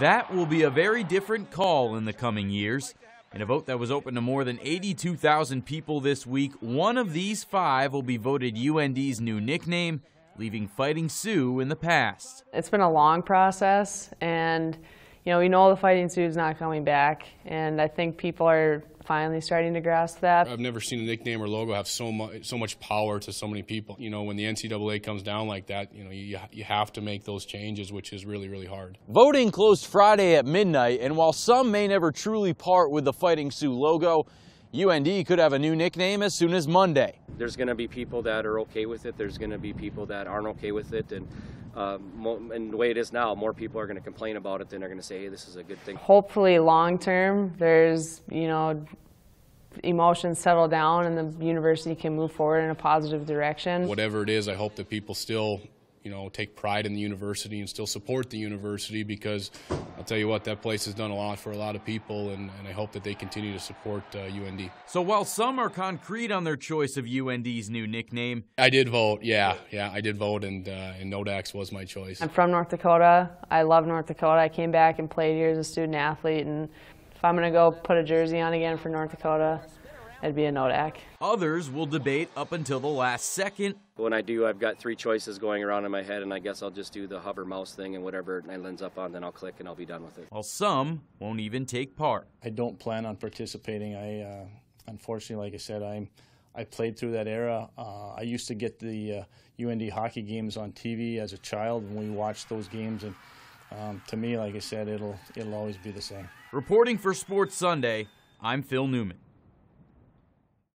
That will be a very different call in the coming years. In a vote that was open to more than 82,000 people this week, one of these five will be voted UND's new nickname, leaving Fighting Sioux in the past. It's been a long process, and you know we know the Fighting Sioux is not coming back, and I think people are finally starting to grasp that. I've never seen a nickname or logo have so much so much power to so many people. You know, when the NCAA comes down like that, you know, you you have to make those changes, which is really really hard. Voting closed Friday at midnight, and while some may never truly part with the Fighting Sioux logo, UND could have a new nickname as soon as Monday. There's going to be people that are okay with it. There's going to be people that aren't okay with it, and um, and the way it is now, more people are going to complain about it than they're going to say, "Hey, this is a good thing." Hopefully, long term, there's you know emotions settle down and the university can move forward in a positive direction. Whatever it is, I hope that people still you know, take pride in the university and still support the university because I'll tell you what, that place has done a lot for a lot of people, and, and I hope that they continue to support uh, UND. So while some are concrete on their choice of UND's new nickname, I did vote. Yeah, yeah, I did vote, and uh, and Nodaks was my choice. I'm from North Dakota. I love North Dakota. I came back and played here as a student athlete, and if I'm going to go put a jersey on again for North Dakota, it'd be a Nodak. Others will debate up until the last second. When I do, I've got three choices going around in my head, and I guess I'll just do the hover mouse thing, and whatever it ends up on, then I'll click and I'll be done with it. While some won't even take part. I don't plan on participating. I, uh, unfortunately, like I said, I'm. I played through that era. Uh, I used to get the uh, UND hockey games on TV as a child, and we watched those games. And um, to me, like I said, it'll it'll always be the same. Reporting for Sports Sunday, I'm Phil Neumann.